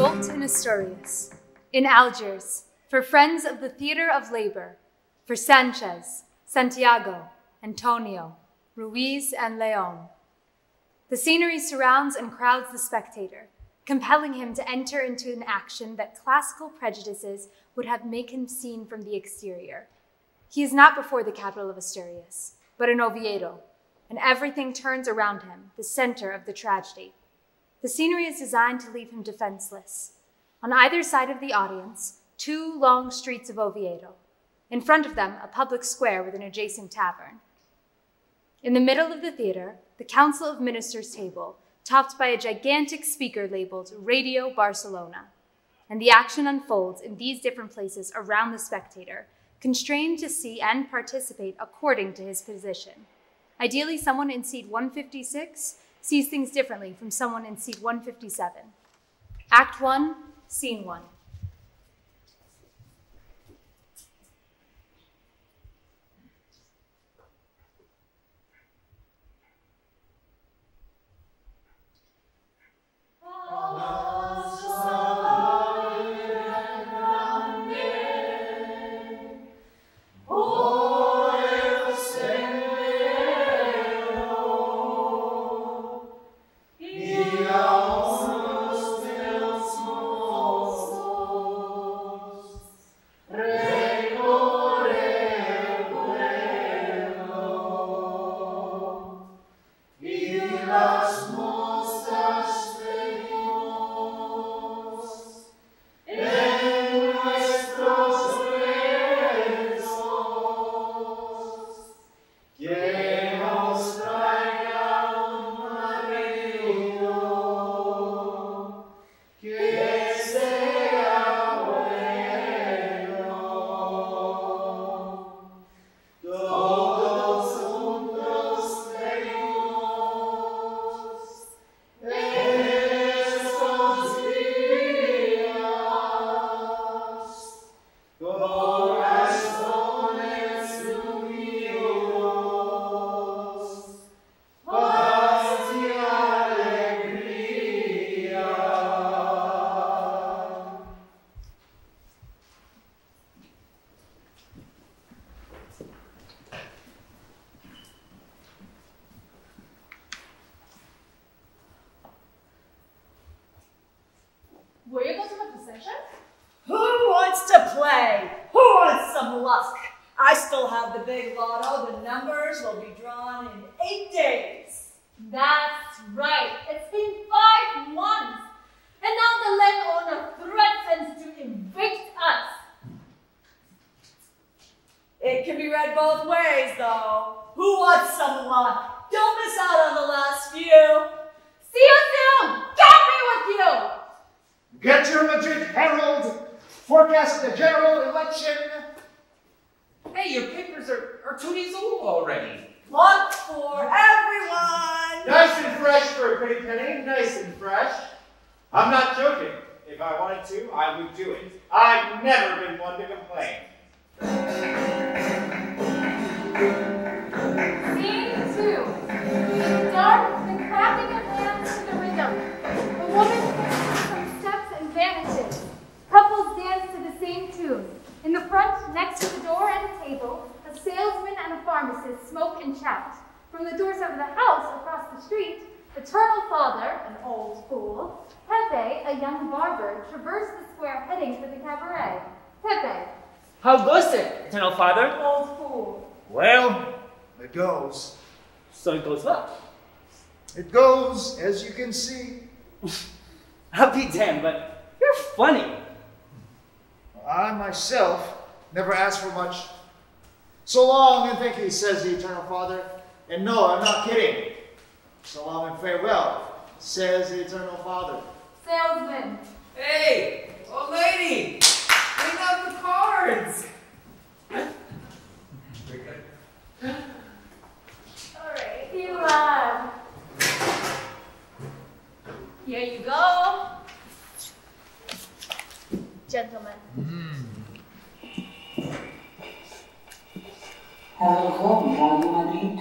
Revolt in Asturias. In Algiers, for friends of the Theatre of Labor, for Sanchez, Santiago, Antonio, Ruiz, and Leon. The scenery surrounds and crowds the spectator, compelling him to enter into an action that classical prejudices would have made him seen from the exterior. He is not before the capital of Asturias, but in Oviedo, and everything turns around him, the center of the tragedy. The scenery is designed to leave him defenseless. On either side of the audience, two long streets of Oviedo. In front of them, a public square with an adjacent tavern. In the middle of the theater, the Council of Ministers table, topped by a gigantic speaker labeled Radio Barcelona. And the action unfolds in these different places around the spectator, constrained to see and participate according to his position. Ideally, someone in seat 156 sees things differently from someone in seat 157. Act 1, Scene 1. Were you go to the session? Who wants to play? Who wants some luck? I still have the big lotto. The numbers will be drawn in eight days. That's right. It's been five months. And now the landowner threatens to evict us. It can be read both ways, though. Who wants some luck? Don't miss out on the last few. See you soon! Get me with you! Get your Madrid Herald! Forecast the general election! Hey, your papers are, are two days old already. Luck for everyone! Nice and fresh for a pretty penny, nice and fresh. I'm not joking. If I wanted to, I would do it. I've never been one to complain. Scene two. In the dark, the clapping of hands to the rhythm. The woman vanishes. Couples dance to the same tune. In the front, next to the door and the table, a salesman and a pharmacist smoke and chat. From the doors of the house across the street, Eternal Father, an old fool, Pepe, a young barber, traverse the square heading for the cabaret. Pepe, How goes it, Eternal Father? Old fool. Well, it goes. So it goes up. It goes, as you can see. I'll be damned, but you're funny. I myself never asked for much. So long and thank you, says the Eternal Father. And no, I'm not kidding. So long and farewell, says the Eternal Father. salesman. Hey, old lady, bring out the cards. All right, you here you go, gentlemen. Mm-hmm.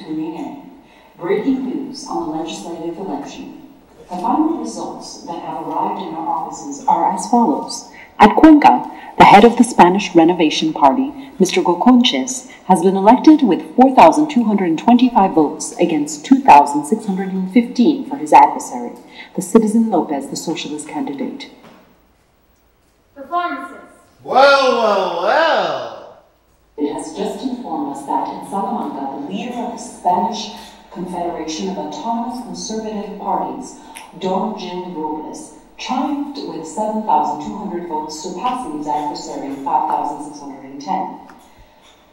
In. Breaking news on the legislative election. The final results that have arrived in our offices are as follows. At Cuenca, the head of the Spanish Renovation Party, Mr. Goconches, has been elected with 4,225 votes against 2,615 for his adversary, the citizen Lopez, the socialist candidate. The pharmacist. Well, well, well. It has just informed us that in Salamanca, the leader of the Spanish Confederation of Autonomous Conservative Parties, Don Gil Robles, triumphed with 7,200 votes, surpassing his adversary 5,610.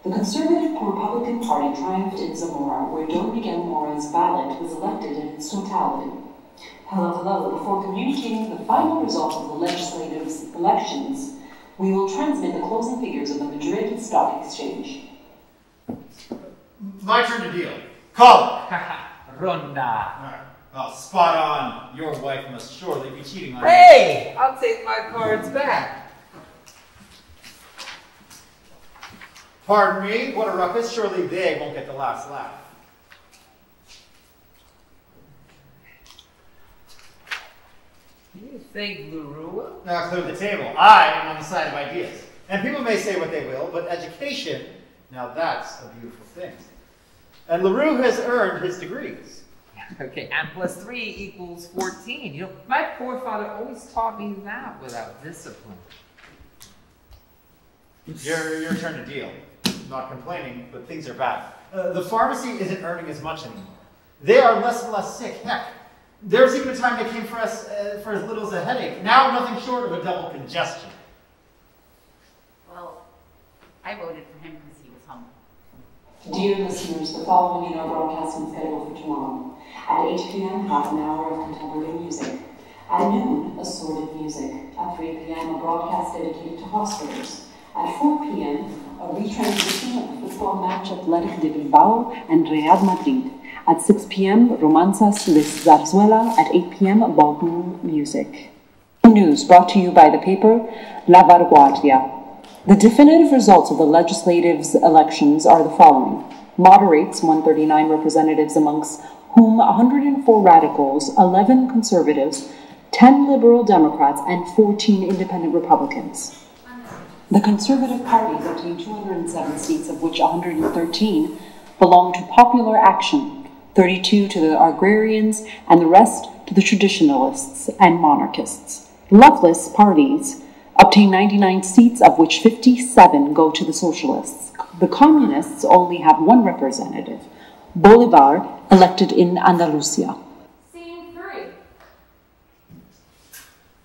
The Conservative Republican Party triumphed in Zamora, where Don Miguel Maura's ballot was elected in its totality. Hello, hello. Before communicating the final results of the legislative elections, we will transmit the closing figures of the Madrid Stock Exchange. My turn to deal. Call it. Ronda. Alright. Well, spot on. Your wife must surely be cheating on you. Hey, I'll take my cards back. Pardon me, what a ruckus. Surely they won't get the last laugh. You think Lerroux? Now clear the table. I am on the side of ideas. And people may say what they will, but education, now that's a beautiful thing. And Lerroux has earned his degrees. Okay, and plus three equals 14. You know, my poor father always taught me that without discipline. Your, your turn to deal. Not complaining, but things are bad. Uh, the pharmacy isn't earning as much anymore. They are less and less sick. Heck, there's even a time they came for us uh, for as little as a headache. Now nothing short of a double congestion. Well, I voted for him because he was humble. Dear listeners, the following in our broadcasting schedule for tomorrow. At 8 p.m., half an hour of contemporary music. At noon, assorted music. At 3 p.m., a broadcast dedicated to hospitals. At 4 p.m., a retransmission of the football match Athletic de Bilbao and Real Madrid. At 6 p.m., Romanzas Les Zarzuela. At 8 p.m., Balkan music. News brought to you by the paper La Vanguardia. The definitive results of the legislative's elections are the following. Moderates, 139 representatives amongst whom 104 radicals, 11 conservatives, 10 liberal Democrats, and 14 independent Republicans. The Conservative parties obtained 207 seats, of which 113 belong to Popular Action, 32 to the Agrarians, and the rest to the Traditionalists and Monarchists. Loveless parties obtained 99 seats, of which 57 go to the Socialists. The Communists only have one representative, Bolivar, elected in Andalusia. Scene three.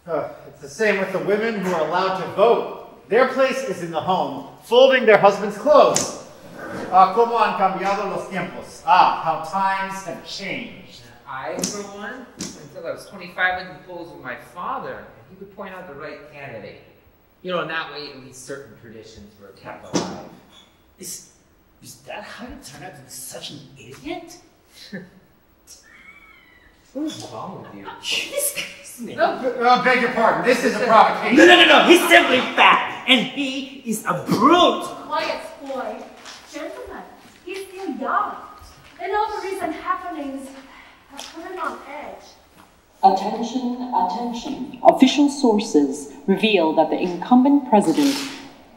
Uh, it's the same with the women who are allowed to vote. Their place is in the home, folding their husband's clothes. Ah, como han cambiado los tiempos. Ah, how times have changed. I, for one, until I was 25, went to polls with my father, and he would point out the right candidate. You know, and that way at least certain traditions were kept alive. Is, is that how you turn out to be such an idiot? What's wrong with you? You disgust me. No, Uh, beg your pardon, this is a No, no, no, no. He's simply fat, and he is a brute. Quiet, boy. Gentlemen, he's still young. And all the recent happenings have put him on edge. Attention, attention. Official sources reveal that the incumbent president,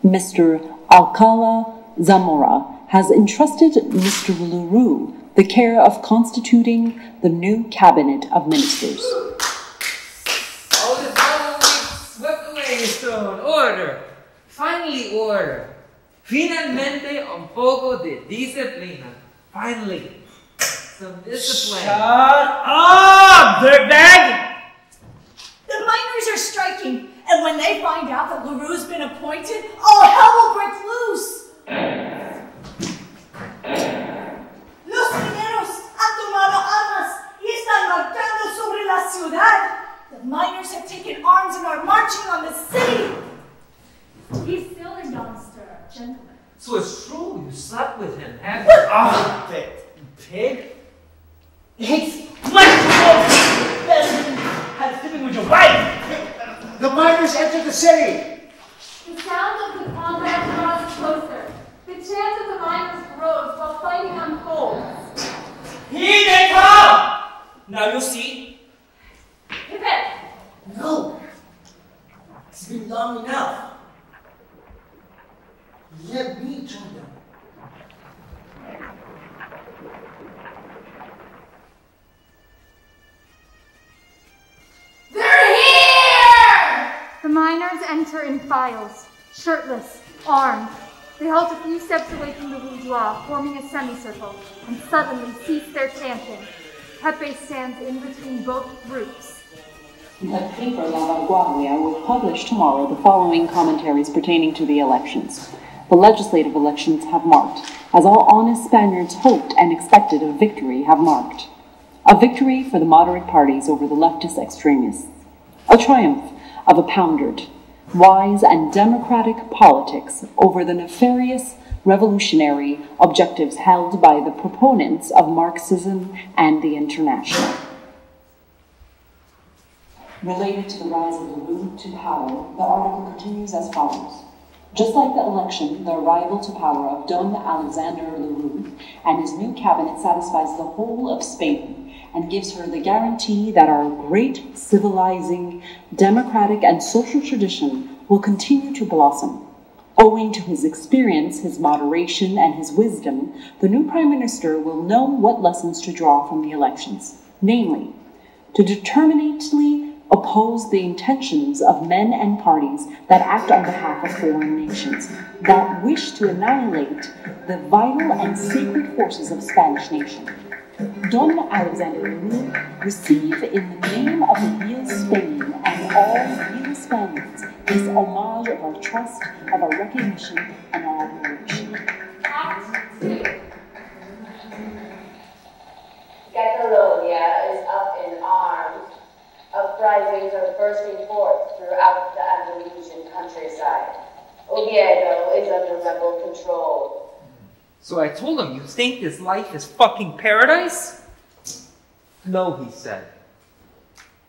Mr. Alcala Zamora, has entrusted Mr. Lerroux the care of constituting the new cabinet of ministers. all this rubble will be swept away, stone. Order. Finally, order. Finalmente, un poco de disciplina. Finally, some discipline. Shut up, dirtbag! The miners are striking, and when they find out that Lerroux's been appointed, all hell will break loose. Los mineros han tomado armas y están marchando sobre la ciudad. The miners have taken arms and are marching on the city. He's still a youngster, gentleman. So it's true, you slept with him, and Ah, pig! pig. He's black best had sleeping with your wife! The miners entered the city! The sound of the combat draws closer. The chance of the miners grows while fighting unfolds. Here they come! Now you see. Pivot! No! It's been long enough. Let me join them. They're here! The miners enter in files, shirtless, armed. They halt a few steps away from the bourgeois, forming a semicircle, and suddenly cease their chanting. Pepe stands in between both groups. The paper La Vanguardia will publish tomorrow the following commentaries pertaining to the elections. The legislative elections have marked, as all honest Spaniards hoped and expected a victory have marked. A victory for the moderate parties over the leftist extremists. A triumph of a pounded, wise and democratic politics over the nefarious revolutionary objectives held by the proponents of Marxism and the International. Related to the rise of the root to power, the article continues as follows. Just like the election, the arrival to power of Don Alexander Lerroux and his new cabinet satisfies the whole of Spain and gives her the guarantee that our great civilizing, democratic, and social tradition will continue to blossom. Owing to his experience, his moderation, and his wisdom, the new Prime Minister will know what lessons to draw from the elections, namely, to determinately oppose the intentions of men and parties that act on behalf of foreign nations, that wish to annihilate the vital and sacred forces of Spanish nation. Don Alexander Lerroux receive in the name of the real Spain and all real Spaniards this homage of our trust, of our recognition, and our two. Catalonia is up in arms. Uprisings are bursting forth throughout the Andalusian countryside. Oviedo is under rebel control. So I told him, you think this life is fucking paradise? No, he said.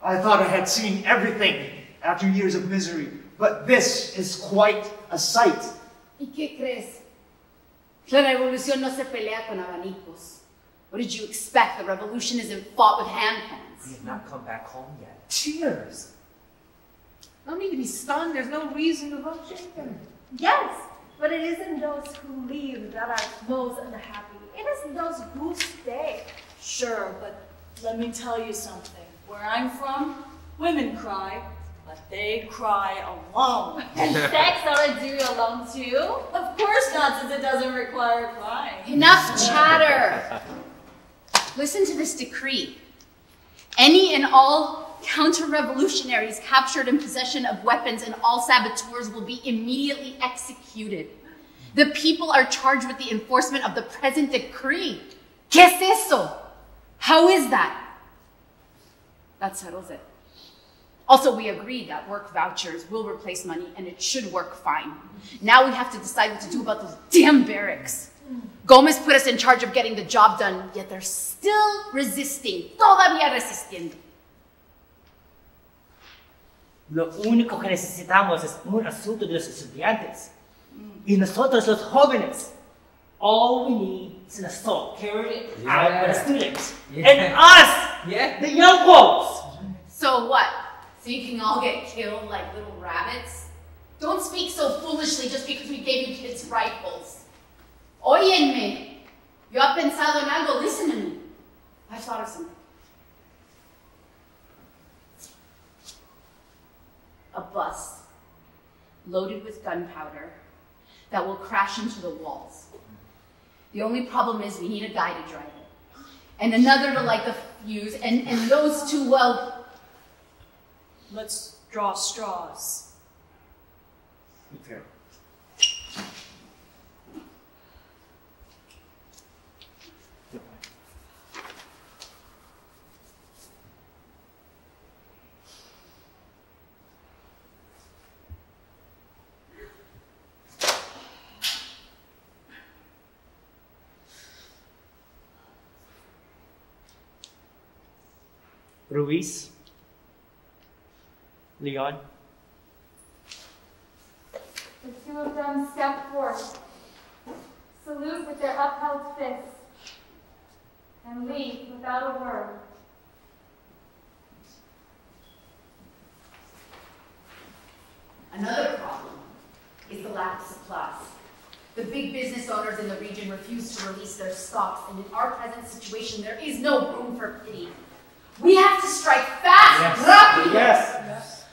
I thought I had seen everything after years of misery, but this is quite a sight. ¿Y qué crees? La revolución no se pelea con abanicos. What did you expect? The revolution isn't fought with hand We cannons. have not come back home yet. Cheers! No need to be stunned. There's no reason to rush anything. Yes, but it isn't those who leave that are most unhappy. It isn't those who stay. Sure, but let me tell you something. Where I'm from, women cry, but they cry alone. And sex ought to do you alone too. of course not, since it doesn't require crying. Enough chatter! Listen to this decree. Any and all counter-revolutionaries captured in possession of weapons and all saboteurs will be immediately executed. The people are charged with the enforcement of the present decree. ¿Qué es eso? How is that? That settles it. Also, we agreed that work vouchers will replace money and it should work fine. Now we have to decide what to do about those damn barracks. Gomez put us in charge of getting the job done, yet they're still resisting. Todavía resistiendo. Lo único que necesitamos es un asunto de los estudiantes. Mm. Y nosotros los jóvenes. All we need is an assault carried out by the students. Yeah. And us, Yeah? the young folks. So what? So you can all get killed like little rabbits? Don't speak so foolishly just because we gave you kids rifles. Óyenme. Yo he pensado en algo. Listen to me. I've thought of something. A bus loaded with gunpowder that will crash into the walls. The only problem is we need a guy to drive it. And another to light the fuse, and, and those two, well, Let's draw straws. Okay. Ruiz. Leon. The two of them step forth, salute with their upheld fists, and leave without a word. Another problem is the lack of supplies. The big business owners in the region refuse to release their stocks, and in our present situation, there is no room for pity. We have to strike fast, rápido. Yes.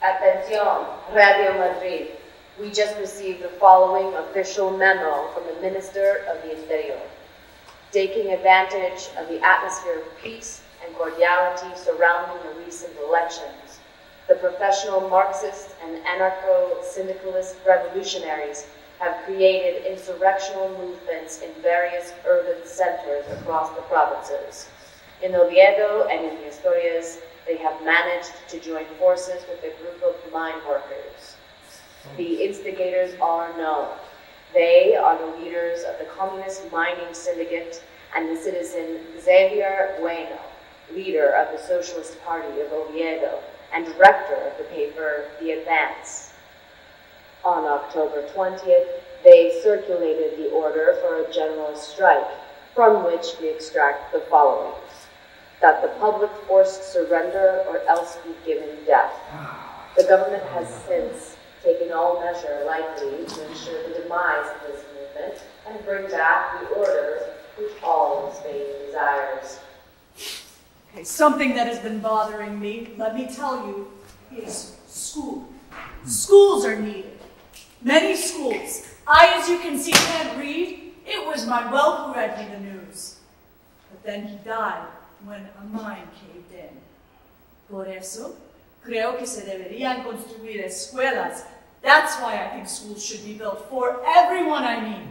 Atención, Radio Madrid. We just received the following official memo from the Minister of the Interior. Taking advantage of the atmosphere of peace and cordiality surrounding the recent elections, the professional Marxist and anarcho-syndicalist revolutionaries have created insurrectional movements in various urban centers across the provinces. In Oviedo and in the Asturias, they have managed to join forces with a group of mine workers. The instigators are known. They are the leaders of the Communist Mining Syndicate and the citizen Xavier Bueno, leader of the Socialist Party of Oviedo and director of the paper The Advance. On October 20th, they circulated the order for a general strike, from which we extract the following. That the public forced surrender or else be given death. The government has since taken all measure likely to ensure the demise of this movement and bring back the order which all Spain desires. Okay, something that has been bothering me, let me tell you, is school. Schools are needed. Many schools. I, as you can see, can't read. It was my whelp who read me the news. But then he died when a mine caved in. Por eso, creo que se deberían construir escuelas. That's why I think schools should be built for everyone I mean.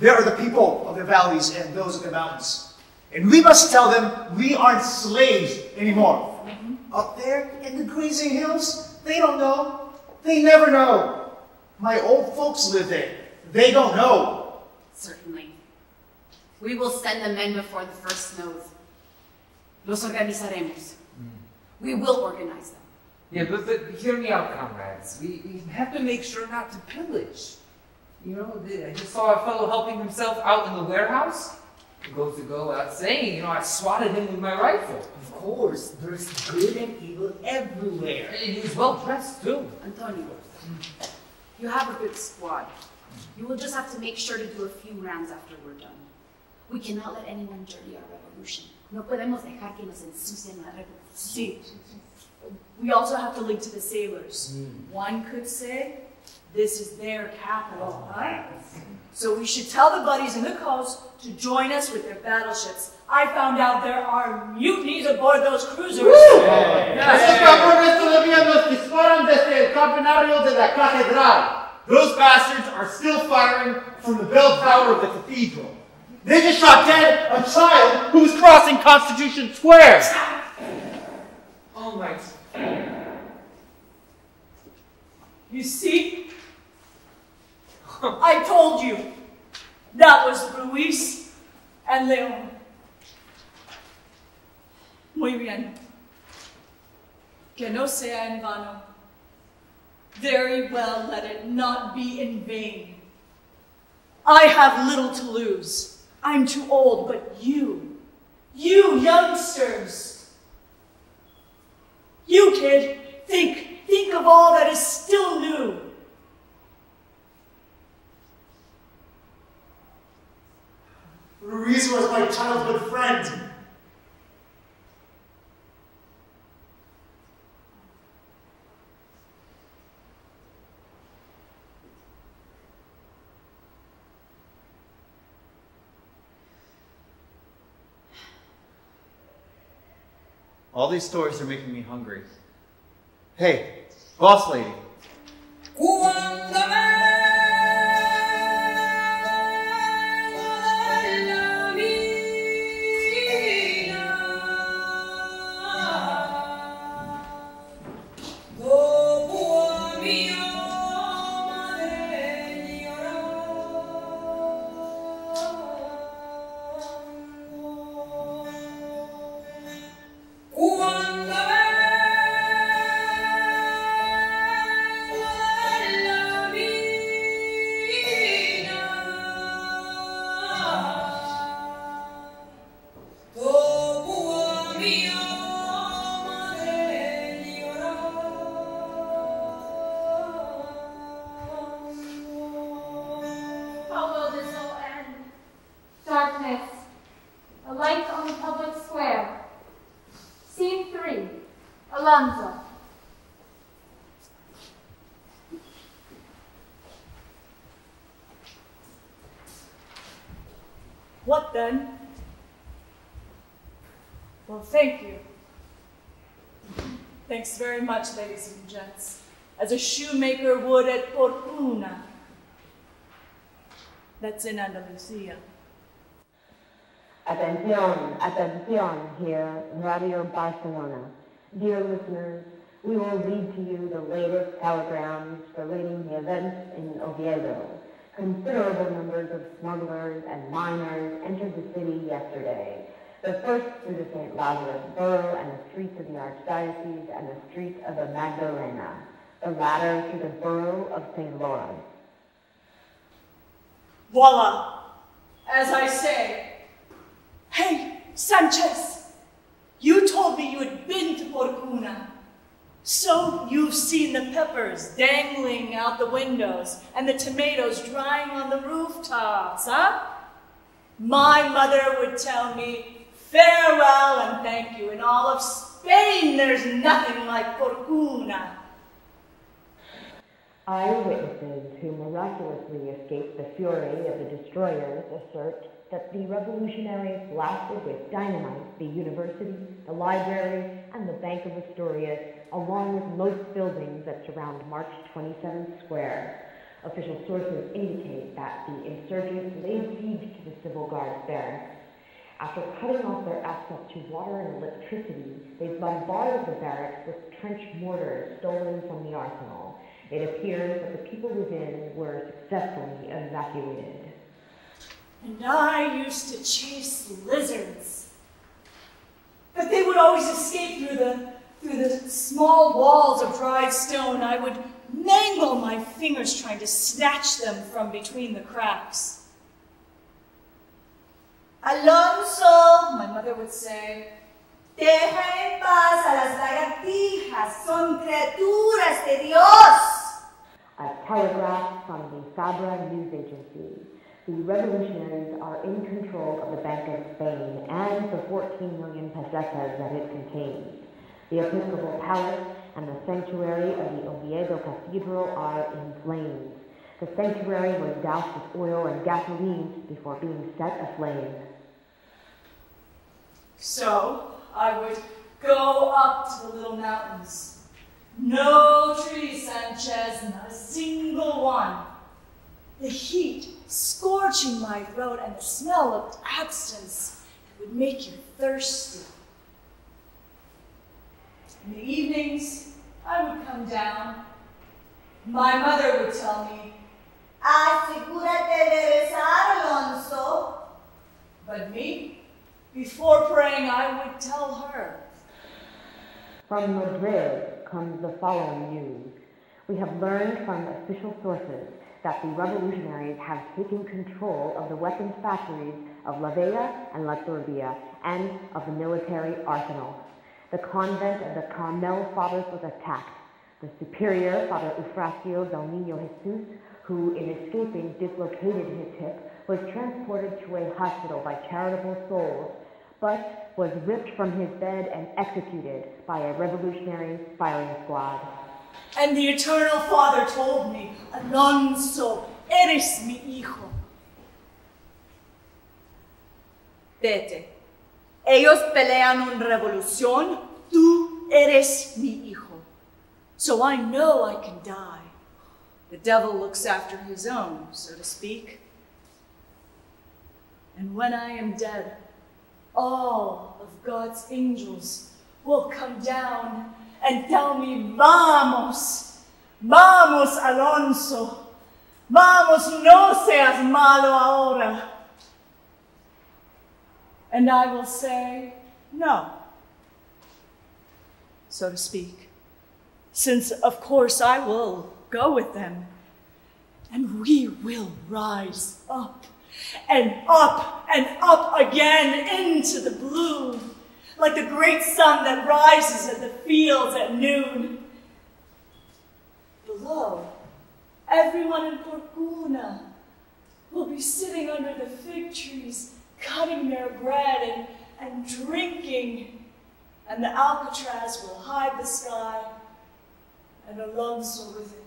There are the people of the valleys and those of the mountains. And we must tell them we aren't slaves anymore. Mm-hmm. Up there in the grazing hills, they don't know. They never know. My old folks live there. They don't know. Certainly. We will send the men before the first snows. Los organizaremos. Mm. We will organize them. Yeah, but, but hear me out, comrades. We, we have to make sure not to pillage. You know, the- I just saw a fellow helping himself out in the warehouse. It goes to go without saying, you know, I swatted him with my rifle. Of course, there's good and evil everywhere. And he was well dressed, too. Antonio, you have a good squad. You will just have to make sure to do a few rounds after we're done. We cannot let anyone dirty our revolution. No podemos dejar que nos ensucien la revolución. See, we also have to link to the sailors. Mm. One could say this is their capital, oh, right? So we should tell the buddies in the coast to join us with their battleships. I found out there are mutinies aboard those cruisers. Esos cabrones todavía nos disparan desde el campanario de la catedral. Those bastards are still firing from the bell tower of the cathedral. They just shot dead a child who was crossing Constitution Square. Oh my. You see? I told you. That was Ruiz and Leon. Muy bien. Que no sea en vano. Very well, let it not be in vain. I have little to lose. I'm too old, but you, you youngsters, you kid, think, think of all that is still new. Ruiz was my childhood friend. All these stories are making me hungry. Hey, boss lady. What then? Well, thank you. Thanks very much, ladies and gents. As a shoemaker would at Fortuna. That's in Andalusia. Atención, atención here, Radio Barcelona. Dear listeners, we will read to you the latest telegrams relating the events in Oviedo. Considerable numbers of smugglers and miners entered the city yesterday. The first through the St. Lazarus Borough and the streets of the Archdiocese and the streets of the Magdalena. The latter through the borough of St. Lawrence. Voila! As I say. Hey, Sanchez! You told me you had been to Fortuna. So you've seen the peppers dangling out the windows and the tomatoes drying on the rooftops, huh? My mother would tell me, farewell and thank you. In all of Spain, there's nothing like Fortuna. Eyewitnesses who miraculously escaped the fury of the destroyers assert that the revolutionaries blasted with dynamite the university, the library, and the Bank of Asturias, along with most buildings that surround March 27th Square. Official sources indicate that the insurgents laid siege to the civil guards barracks. After cutting off their access to water and electricity, they bombarded the barracks with trench mortars stolen from the arsenal. It appears that the people within were successfully evacuated. And I used to chase lizards. But they would always escape through the, through the small walls of dried stone. I would mangle my fingers trying to snatch them from between the cracks. Alonso, my mother would say, Deja en paz a las lagartijas, son criaturas de Dios. A telegraph from the Fabra news agency. The revolutionaries are in control of the Bank of Spain and the 14 million pesetas that it contains. The Episcopal Palace and the sanctuary of the Oviedo Cathedral are in flames. The sanctuary was doused with oil and gasoline before being set aflame. So I would go up to the little mountains. No trees, Sanchez, not a single one. The heat scorching my throat and the smell of absence that would make you thirsty. In the evenings, I would come down. My mother would tell me, Asegúrate de rezar, Alonso. but me, before praying, I would tell her. From Madrid comes the following news. We have learned from official sources that the revolutionaries have taken control of the weapons factories of La Vella and La Turbia and of the military arsenal. The convent of the Carmel Fathers was attacked. The superior, Father Eufrasio del Niño Jesus, who in escaping dislocated his hip, was transported to a hospital by charitable souls, but was ripped from his bed and executed by a revolutionary firing squad. And the Eternal Father told me, Alonso, eres mi hijo. Vete. Ellos pelean una revolución. Tú eres mi hijo. So I know I can die. The devil looks after his own, so to speak. And when I am dead, all of God's angels will come down and tell me, Vamos, vamos, Alonso, vamos, no seas malo ahora. And I will say, No, so to speak, since of course I will go with them, and we will rise up and up and up again into the blue. Like the great sun that rises at the fields at noon. Below, everyone in Fortuna will be sitting under the fig trees, cutting their bread and and drinking, and the Alcatraz will hide the sky, and Alonso with it.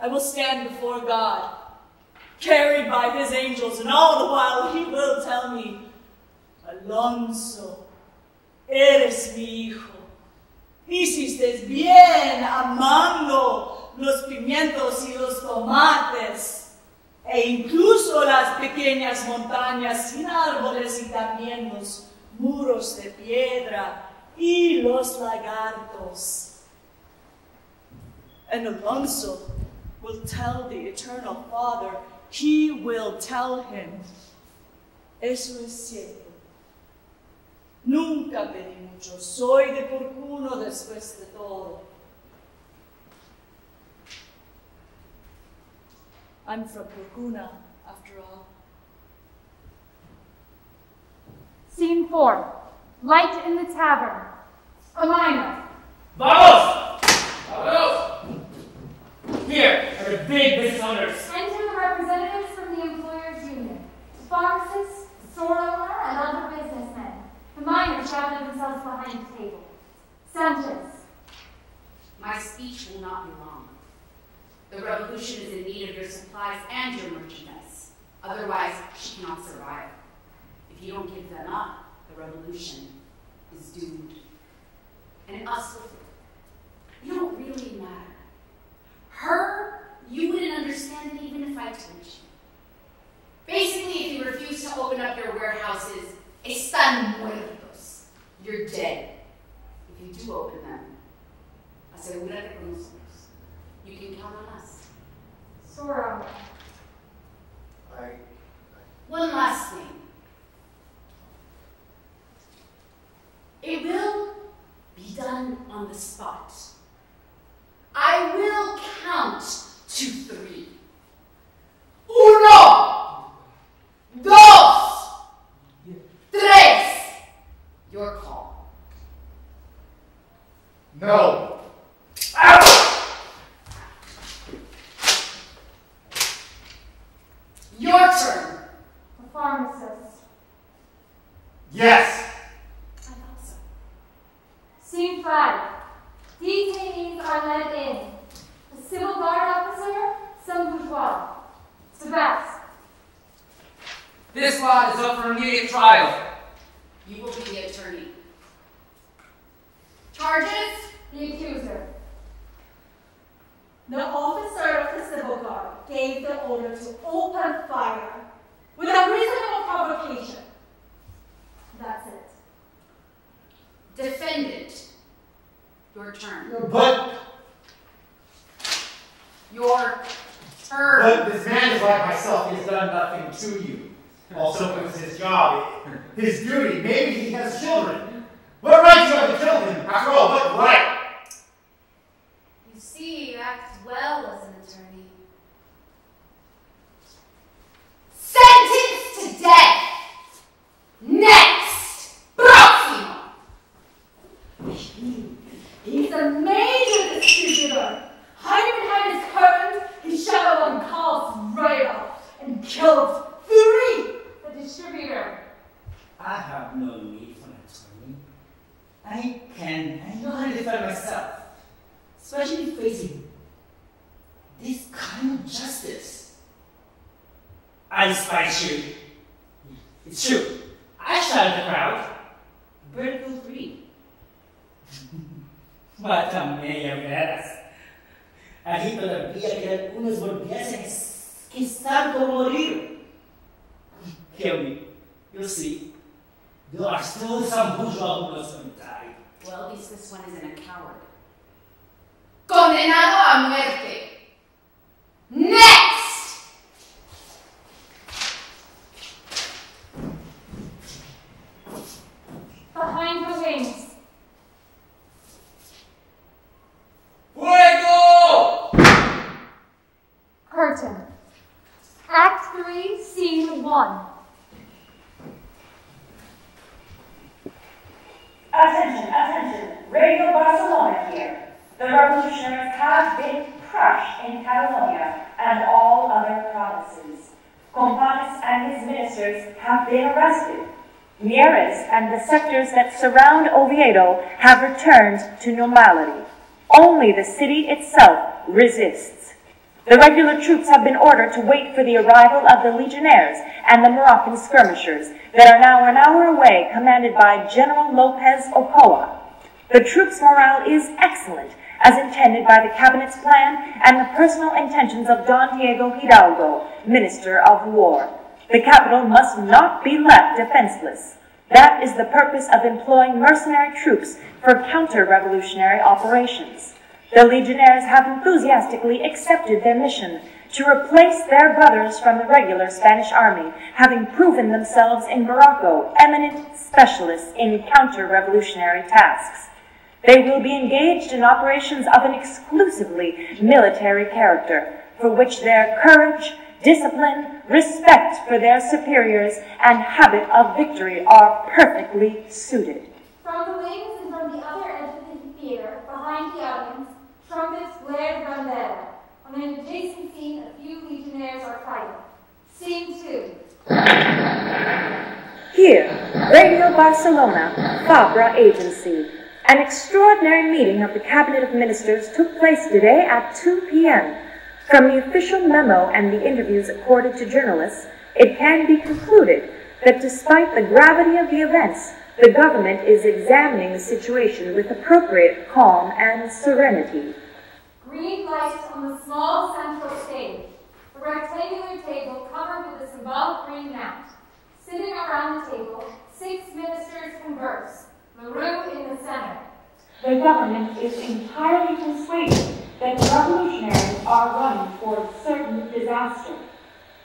I will stand before God, carried by his angels, and all the while he will tell me, Alonso, eres mi hijo. Hiciste bien amando los pimientos y los tomates, e incluso las pequeñas montañas sin árboles y también los muros de piedra y los lagartos. And Alonso will tell the eternal Father, he will tell him, eso es cierto. Nunca pedí mucho, soy de Porcuno después de todo. I'm from Porcuna, after all. Scene 4. Light in the tavern. A minor. Vamos! Vamos! Here are the big business owners. Enter the representatives from the employers' union. Pharmacists, store owner, and other businessmen. The miners gathered themselves behind the table. Sanchez. My speech will not be long. The revolution is in need of your supplies and your merchandise. Otherwise, she cannot survive. If you don't give them up, the revolution is doomed. And us. You don't really matter. Her, you wouldn't understand it even if I told you. Basically, if you refuse to open up your warehouses, están muertos. You're dead. If you do open them, asegúrate con nosotros. You can count on us. Store owner. I, One last thing. It will be done on the spot. I will count to three. Uno, dos, tres. Your call. no. It's true. I shot at the crowd. Vertical three. Mata media veras. Ahí todavía quedan unos burgueses que están por morir. Kill me. You'll see. There are still some bourgeois who will soon die. Well, at least this one isn't a coward. Condenado a muerte! Next! Behind the wings. Fuego! Curtain. Act 3, Scene 1. Attention, attention. Radio Barcelona here. The revolutionaries have been crushed in Catalonia and all other provinces. Companys and his ministers have been arrested. Mieres and the sectors that Oviedo have returned to normality. Only the city itself resists. The regular troops have been ordered to wait for the arrival of the legionnaires and the Moroccan skirmishers that are now an hour away, commanded by General Lopez Ochoa. The troops' morale is excellent, as intended by the cabinet's plan and the personal intentions of Don Diego Hidalgo, Minister of War. The capital must not be left defenseless. That is the purpose of employing mercenary troops for counter-revolutionary operations. The legionnaires have enthusiastically accepted their mission to replace their brothers from the regular Spanish army, having proven themselves in Morocco eminent specialists in counter-revolutionary tasks. They will be engaged in operations of an exclusively military character, for which their courage, discipline, respect for their superiors, and habit of victory are perfectly suited. From the wings and from the other edge of the theater, behind the audience, trumpets blared bandera. On an adjacent scene, a few legionnaires are fighting. Scene two. Here, Radio Barcelona, Fabra Agency. An extraordinary meeting of the Cabinet of Ministers took place today at 2 p.m. From the official memo and the interviews accorded to journalists, it can be concluded that despite the gravity of the events, the government is examining the situation with appropriate calm and serenity. Green lights on the small central stage. A rectangular table covered with a symbolic green mat. Sitting around the table, six ministers converse. Lerroux in the center. The government is entirely persuaded that the revolutionaries are running toward certain disaster.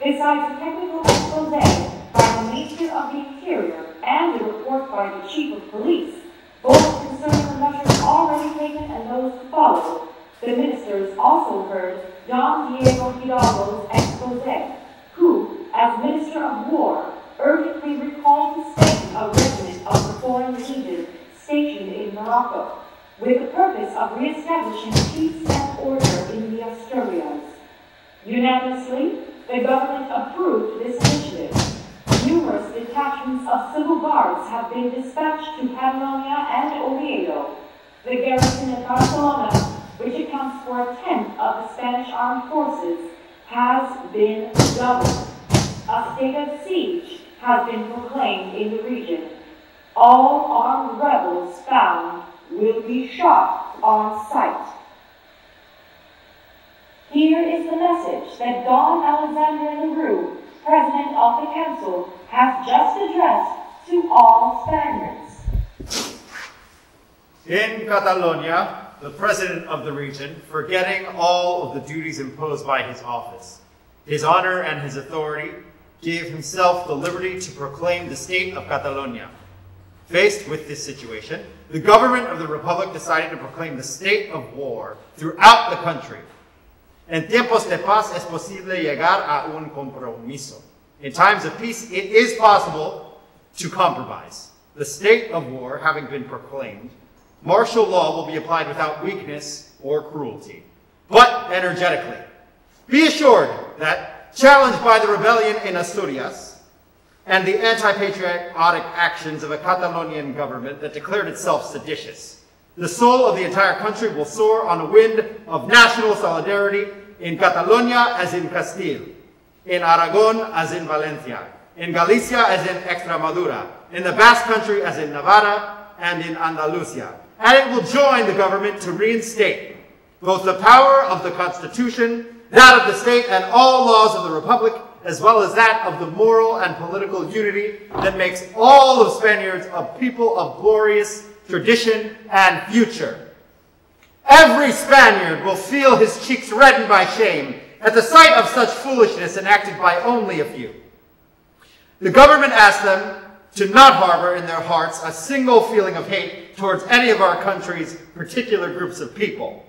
Besides a technical expose by the Minister of the Interior and a report by the Chief of Police, both concerning the measures already taken and those to follow, the ministers also heard Don Diego Hidalgo's expose, who, as Minister of War, urgently recalled to Spain a regiment of the Foreign Legion stationed in Morocco, with the purpose of re-establishing peace and order in the Asturias. Unanimously, the government approved this initiative. Numerous detachments of civil guards have been dispatched to Catalonia and Oviedo. The garrison in Barcelona, which accounts for a tenth of the Spanish armed forces, has been doubled. A state of siege has been proclaimed in the region. All armed rebels found will be shot on sight. Here is the message that Don Alexander Lerroux, President of the Council, has just addressed to all Spaniards. In Catalonia, the president of the region, forgetting all of the duties imposed by his office, his honor and his authority, gave himself the liberty to proclaim the state of Catalonia. Faced with this situation, the government of the republic decided to proclaim the state of war throughout the country. En tiempos de paz es posible llegar a un compromiso. In times of peace, it is possible to compromise. The state of war having been proclaimed, martial law will be applied without weakness or cruelty, but energetically. Be assured that, challenged by the rebellion in Asturias and the anti-patriotic actions of a Catalonian government that declared itself seditious, the soul of the entire country will soar on a wind of national solidarity in Catalonia as in Castile, in Aragon as in Valencia, in Galicia as in Extremadura, in the Basque Country as in Navarra and in Andalusia. And it will join the government to reinstate both the power of the Constitution, that of the state, and all laws of the Republic, as well as that of the moral and political unity that makes all of Spaniards a people of glorious tradition and future. Every Spaniard will feel his cheeks reddened by shame at the sight of such foolishness enacted by only a few. The government asked them to not harbor in their hearts a single feeling of hate towards any of our country's particular groups of people.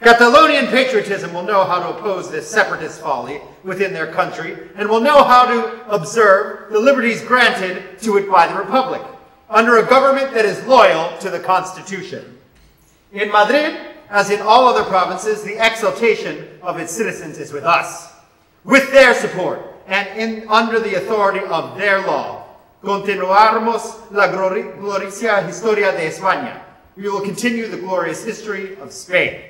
Catalonian patriotism will know how to oppose this separatist folly within their country and will know how to observe the liberties granted to it by the Republic under a government that is loyal to the Constitution. In Madrid, as in all other provinces, the exaltation of its citizens is with us. With their support and in, under the authority of their law, continuaremos la glori- gloriosa historia de España. We will continue the glorious history of Spain.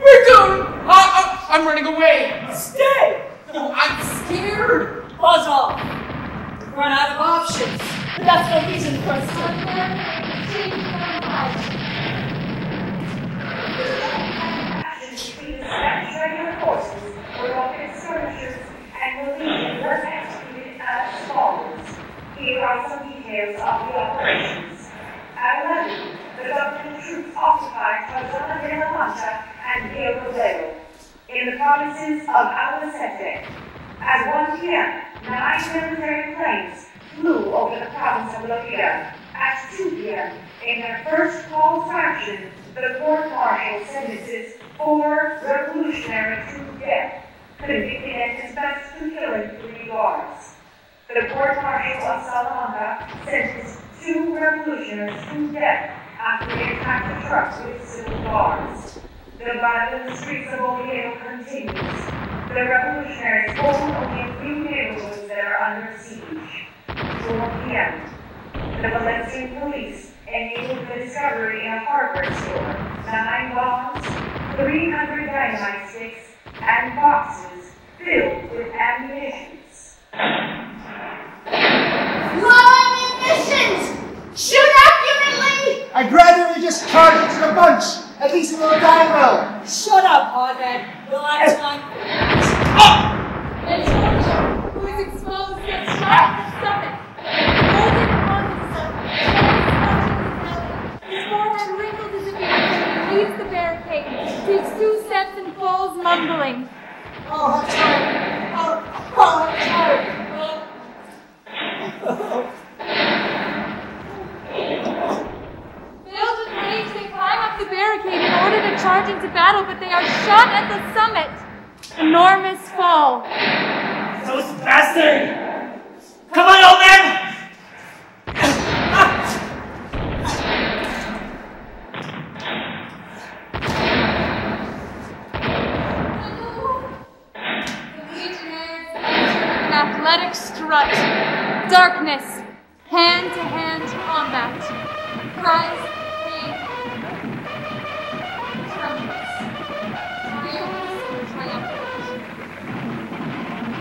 We're doomed! I, I, I'm running away! Stay! No, I'm scared! Buzz off. Run out of options. But that's no reason for us to. between the Spanish regular forces, Moroccan skirmishers, and the Legion was executed as follows. Here are some details of the operations. At 11, the government troops occupied Tarazona de la Mancha and in the provinces of Albacete. At 1 p.m., nine military planes flew over the province of Loira. At 2 p.m., in their first call to action, the court-martial sentences four revolutionary to death, convicted and dispensed to killing three guards. The court-martial of Salamanca sentenced two revolutionaries to death after they attacked a truck with civil guards. The battle in the streets of Oviedo continues. The revolutionaries hold only a few neighborhoods that are under siege. 4 p.m. The Valencian police enabled the discovery in a hardware store nine bombs, 300 dynamite sticks, and boxes filled with ammunition. Ammunitions! Shoot accurately! I'd rather we just charge into the bunch. At least we'll die well. Shut up, Hothead. We'll have time. Antonio, who is exposed, gets shot at the stomach. Holding upon his stomach, his forehead wrinkled as if he leaves the barricade, takes two steps and falls mumbling. Oh, I'm tired. Oh, oh I'm tired. Filled with rage, they climb up the barricade in order to charge into battle, but they are shot at the summit. Enormous fall. Those bastard! Come on, old man! The legionnaires enter with an athletic strut. Darkness. Hand-to-hand combat. Cries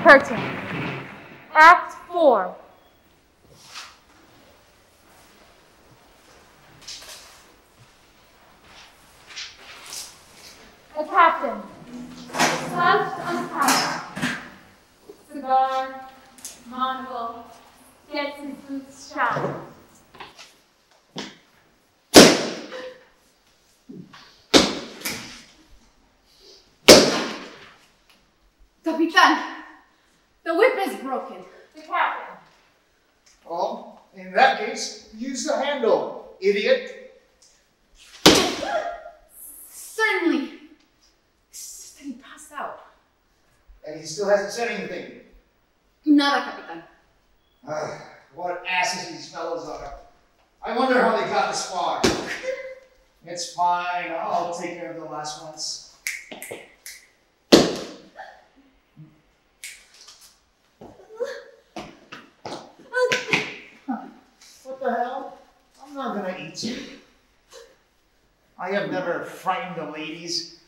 Curtain. Act 4. A captain. Slouched unpacked. Cigar, monocle, gets his boots shined. Capitan, the whip is broken. The captain. Well, in that case, use the handle, idiot. Certainly. It's just that he passed out. And he still hasn't said anything. Nada, Capitan. Ah, what asses these fellows are. I wonder how they got this far. It's fine. I'll take care of the last ones. What the hell? I'm not gonna eat you. I have never frightened the ladies.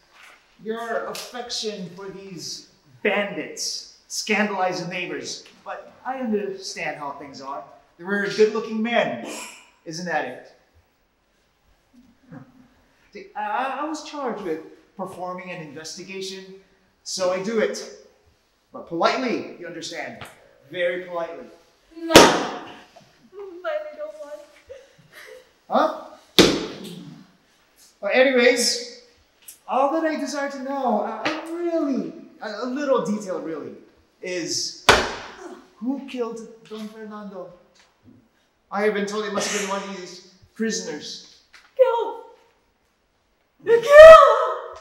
Your affection for these bandits scandalize the neighbors, but I understand how things are. They were good looking men. Isn't that it? See, I, I was charged with performing an investigation, so I do it. But politely, you understand. Very politely. No. My little one. Huh? Well, anyways, all that I desire to know, uh, really, a, little detail really, is Who killed Don Fernando? I have been told it must have been one of these prisoners. Killed. They killed.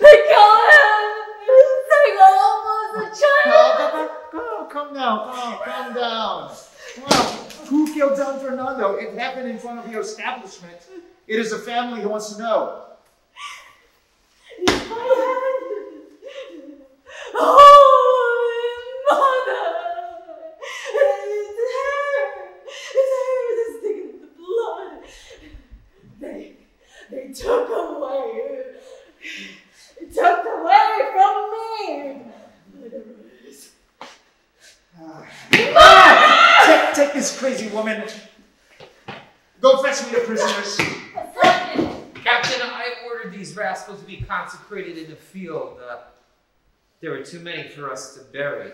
They killed him. Saying I almost a Oh, child. go, go, come down, come, calm down. Well, who killed Don Fernando? It happened in front of your establishment. It is a family who wants to know. Go fetch me the prisoners. Captain, I these rascals to be consecrated in the field. Uh, there were too many for us to bury.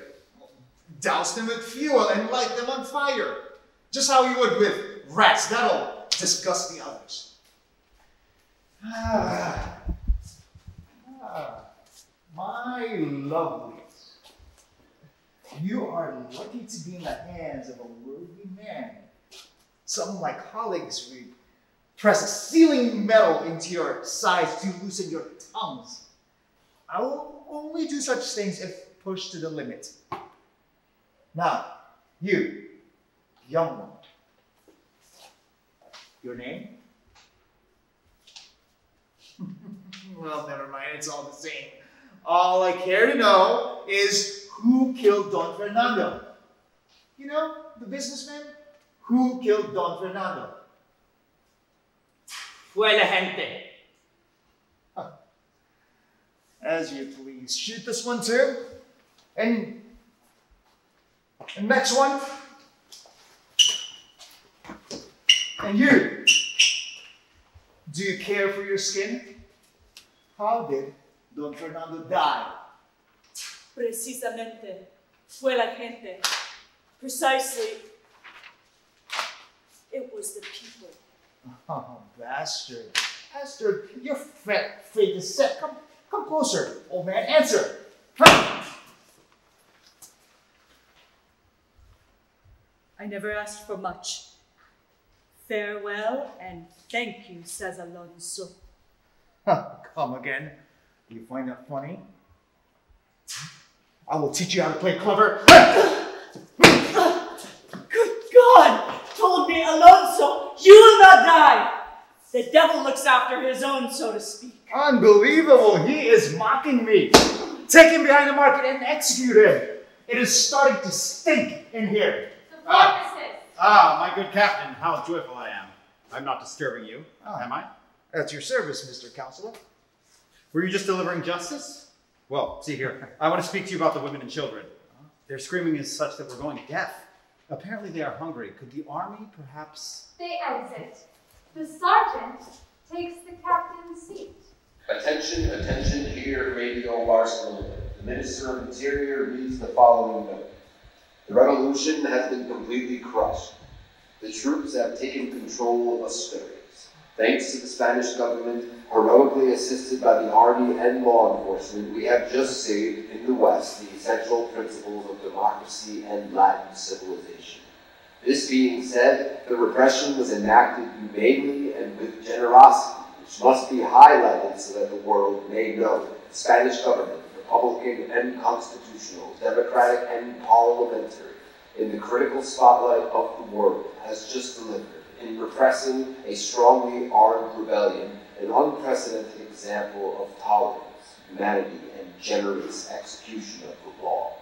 Douse them with fuel and light them on fire. Just how you would with rats. That'll disgust the others. Ah, ah, my lovelies. You are lucky to be in the hands of a worthy man. Some of my colleagues would press sealing metal into your sides to loosen your tongues. I will only do such things if pushed to the limit. Now, you, young one, your name? well, never mind, it's all the same. All I care to know is who killed Don Fernando? You know, the businessman? Who killed Don Fernando? Fue la gente. Ah. As you please. Shoot this one too. And, and next one. And you. Do you care for your skin? How did Don Fernando die? Precisamente. Fue la gente. Precisely. It was the people. Oh, bastard. Bastard, your fat fate is set. Come, come closer, old man. Answer. I never asked for much. Farewell and thank you, says Alonso. Come again. Do you find that funny? I will teach you how to play clever. Good God! Told me, Alonso, you will not die! The devil looks after his own, so to speak. Unbelievable. He is mocking me. Take him behind the market and execute him. It is starting to stink in here. Ah, Ah, my good captain, how joyful I am. I'm not disturbing you, am I? At your service, Mr. Counselor. Were you just delivering justice? Well, see here. I want to speak to you about the women and children. Their screaming is such that we're going deaf. Apparently they are hungry. Could the army perhaps... They exit. The sergeant takes the captain's seat. Attention, attention, here, Radio Barcelona. The Minister of Interior reads the following note. The revolution has been completely crushed. The troops have taken control of Asturias. Thanks to the Spanish government, heroically assisted by the army and law enforcement, we have just saved in the West the essential principles of democracy and Latin civilization. This being said, the repression was enacted humanely and with generosity, which must be highlighted so that the world may know the Spanish government, Republican and constitutional, democratic and parliamentary, in the critical spotlight of the world, has just delivered, in repressing a strongly armed rebellion, an unprecedented example of tolerance, humanity, and generous execution of the law.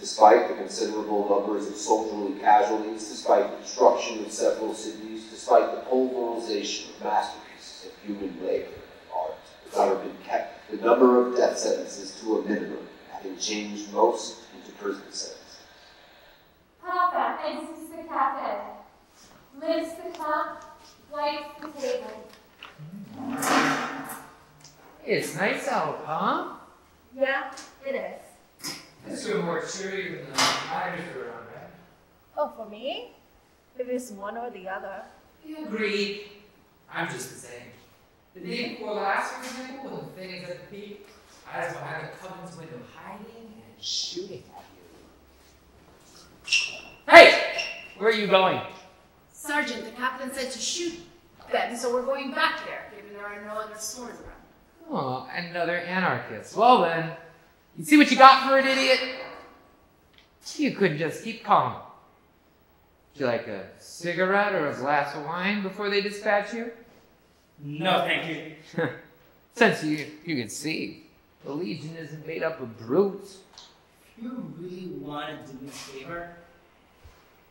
Despite the considerable numbers of soldierly casualties, despite the destruction of several cities, despite the pulverization of masterpieces of human labor and art, the government kept the number of death sentences to a minimum, having changed most into prison sentences. Papa exits the cafe, lifts the cup, wipes the table. It's nice out, huh? Yeah, it is. It's a more cheery than the Irish around, right? Oh, for me? If it's one or the other. You agree. I'm just the same. The day before last, for example, when the thing is at the peak, I was behind the covenant's window hiding and shooting at you. Hey! Where are you going? Sergeant, the captain said to shoot them, so we're going back there, given there are no other stores around. Oh, another anarchist. Well then, you see what you got for an idiot? You could just keep calm. Would you like a cigarette or a glass of wine before they dispatch you? No, thank you. Since you, you can see, the Legion isn't made up of brutes. If you really want to do me a favor,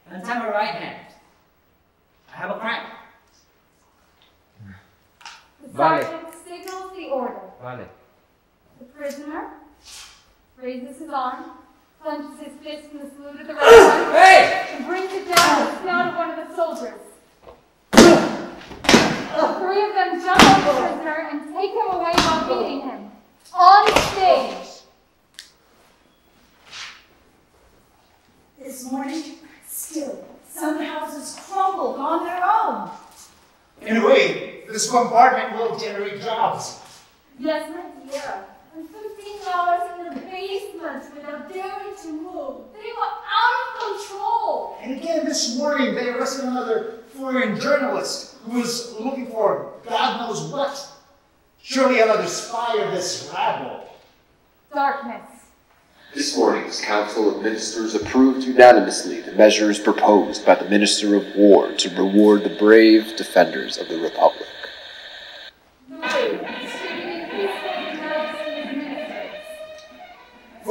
then tap my right hand. I have a cramp. The Vale. sergeant signals the order. Vale. The prisoner raises his arm, clenches his fist in the salute of the red Hey! and brings it down the snout of one of the soldiers. The three of them jump on the prisoner and take him away while beating him. On stage. This morning, still, some houses crumbled on their own. In a way, this bombardment will generate jobs. Yes, my dear. And fifteen hours in the basement without daring to move. They were out of control. And again this morning, they arrested another foreign journalist who was looking for God knows what. Surely another spy of this rabble. Darkness. This morning's Council of Ministers approved unanimously the measures proposed by the Minister of War to reward the brave defenders of the Republic.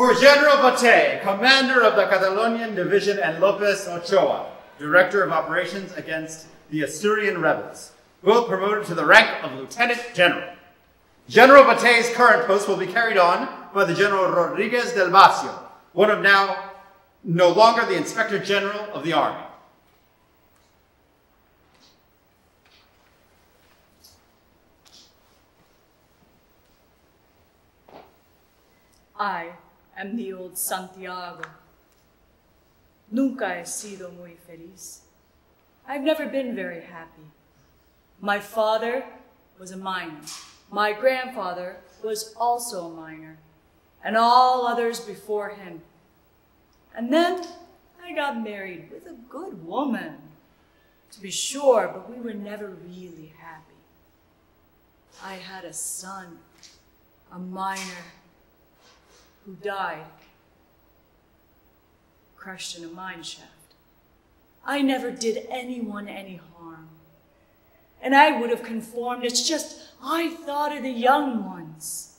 For General Batet, commander of the Catalonian Division, and Lopez Ochoa, director of operations against the Asturian rebels, both promoted to the rank of lieutenant general. General Batet's current post will be carried on by the General Rodriguez del Vacio, one of now no longer the Inspector General of the Army. I am the old Santiago. Nunca he sido muy feliz. I've never been very happy. My father was a miner. My grandfather was also a miner, and all others before him. And then I got married with a good woman, to be sure, but we were never really happy. I had a son, a miner, who died, crushed in a mine shaft. I never did anyone any harm. And I would have conformed. It's just I thought of the young ones.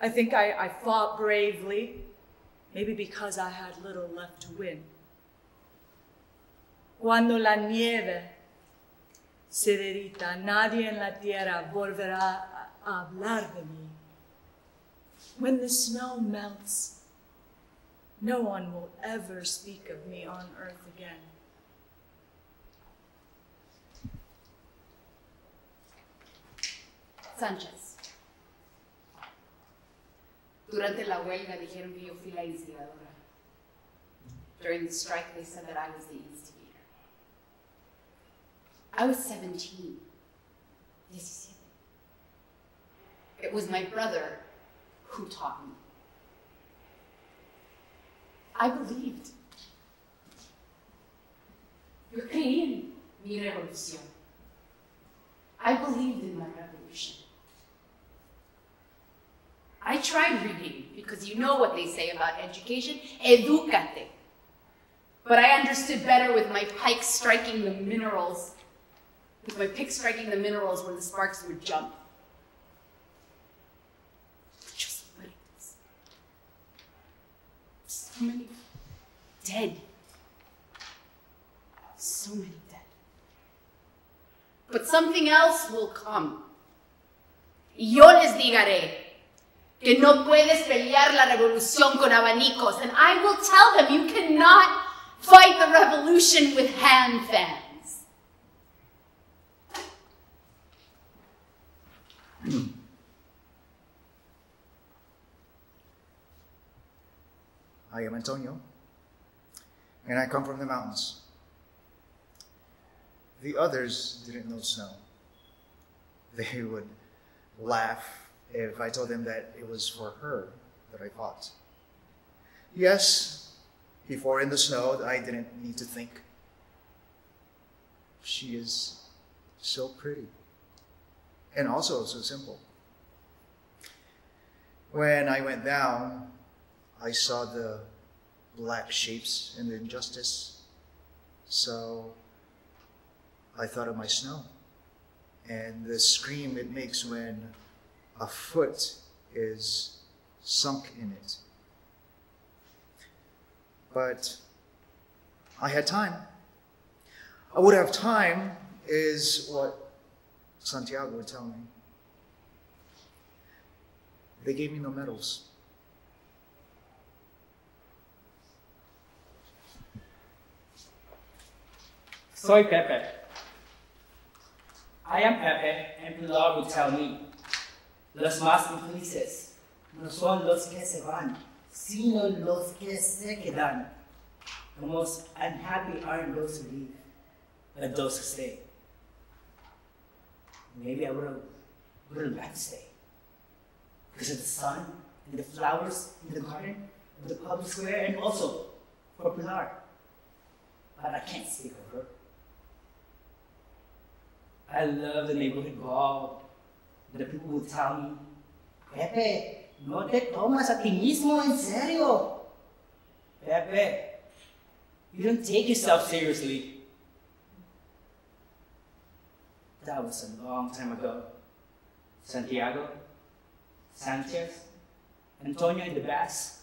I think I, I fought bravely, maybe because I had little left to win. Cuando la nieve se derrita, nadie en la tierra volverá a hablar de mí. When the snow melts, no one will ever speak of me on earth again. Sánchez. Durante la huelga dijeron que yo fui la instigadora. During the strike, they said that I was the instigator. I was 17. 17. It was my brother who taught me. I believed. Yo creí mi revolución. I believed in my revolution. I tried reading because you know what they say about education, educate. But I understood better with my pike striking the minerals, with my pick striking the minerals when the sparks would jump. Just bullets. So many dead. So many dead. But something else will come. Y yo les digaré que no puedes pelear la revolución con abanicos. And I will tell them you cannot fight the revolution with hand fans. I am Antonio, and I come from the mountains. The others didn't know snow. They would laugh if I told them that it was for her that I fought. Yes, before in the snow, I didn't need to think. she is so pretty and also so simple. When I went down, I saw the black shapes and the injustice. So I thought of my snow and the scream it makes when a foot is sunk in it. But I had time. I would have time, is what Santiago would tell me. They gave me no medals. Soy Pepe. I am Pepe, and the Pilar will tell me. Los más infelices no son los que se van, sino los que se quedan. The most unhappy aren't those who leave, but those who stay. Maybe I would have, would have liked to stay. Because of the sun and the flowers in the garden of the public square, and also for Pilar. But I can't speak of her. I love the neighborhood ball. The people would tell me, Pepe, no te tomas a ti mismo en serio. Pepe, you don't take yourself seriously. That was a long time ago. Santiago, Sanchez, Antonio and the Bass,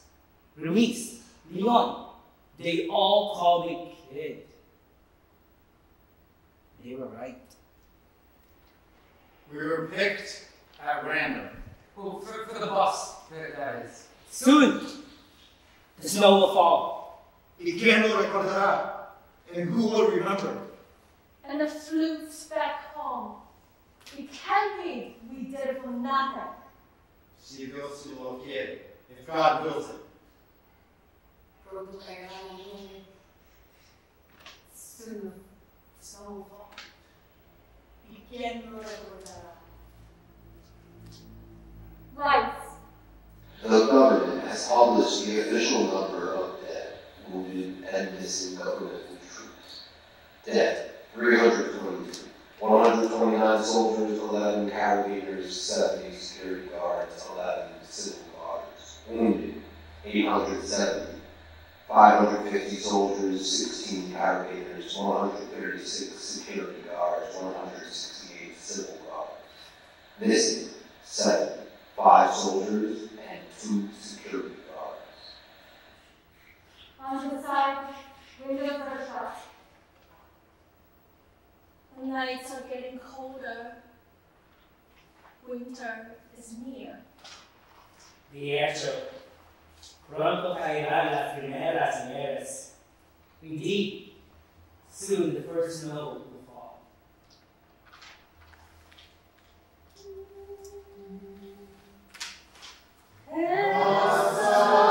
Ruiz, Leon, they all called me kid. They were right. We were picked at random. Well, for, for the bus, that, that is. Soon, the snow will fall. ¿Y quién lo recordará? And who will remember? And the flutes back home. It can't be we did it for nothing. Si Dios lo quiere, if God wills it. Soon, so far. ¿Y quién lo recordará? Rights. The government has published the official number of dead, wounded, and missing governmental troops. Dead, 323. 129 soldiers, 11 carabiners, 70 security guards, 11 civil guards. Wounded, 870. 550 soldiers, 16 carabiners, 136 security guards, 168 civil guards. Missing, 7. 5 soldiers and 2 security guards. On the side, windows are shut. The nights are getting colder. Winter is near. De hecho, pronto caerán las primeras nieves. Indeed, soon the first snow will fall. Recorre